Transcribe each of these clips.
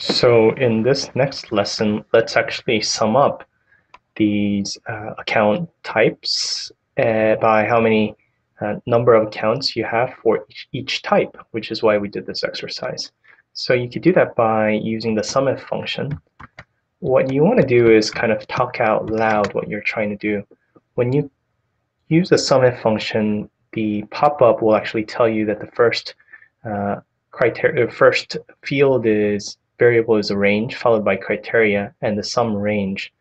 So in this next lesson, let's actually sum up these uh, account types uh, by how many uh, number of accounts you have for each, each, type, which is why we did this exercise. So you could do that by using the SUMIF function. What you want to do is kind of talk out loud what you're trying to do. When you use the SUMIF function, the pop-up will actually tell you that the first uh, criteria, first field is variable is a range followed by criteria and the sum range.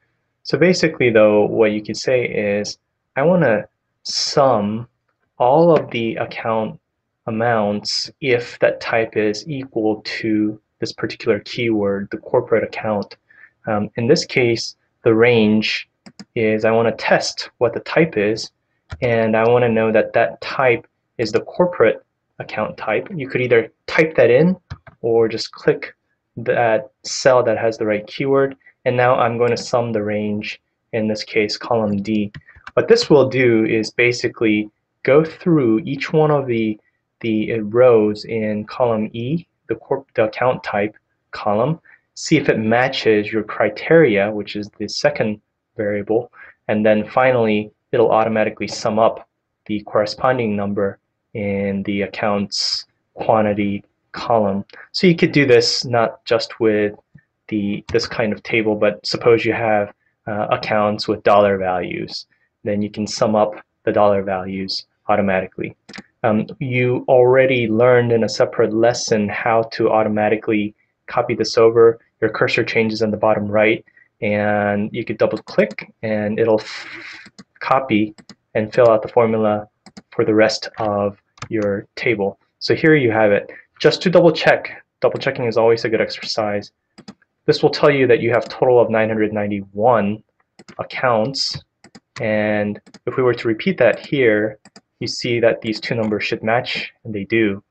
So basically though, what you could say is, I want to sum all of the account amounts if that type is equal to this particular keyword, the corporate account. Um, in this case, the range is I want to test what the type is, and I want to know that that type is the corporate account type. You could either type that in or just click that cell that has the right keyword and now I'm going to sum the range in this case column D. What this will do is basically go through each one of the the uh, rows in column E, the, corp, the account type column, see if it matches your criteria, which is the second variable, and then finally it'll automatically sum up the corresponding number in the accounts quantity column. So you could do this not just with the this kind of table, but suppose you have uh, accounts with dollar values, then you can sum up the dollar values automatically. Um, you already learned in a separate lesson how to automatically copy this over. Your cursor changes on the bottom right, and you could double click, and it'll copy and fill out the formula for the rest of your table. So here you have it. Just to double check, double checking is always a good exercise. This will tell you that you have total of 991 accounts. And if we were to repeat that here, you see that these two numbers should match, and they do.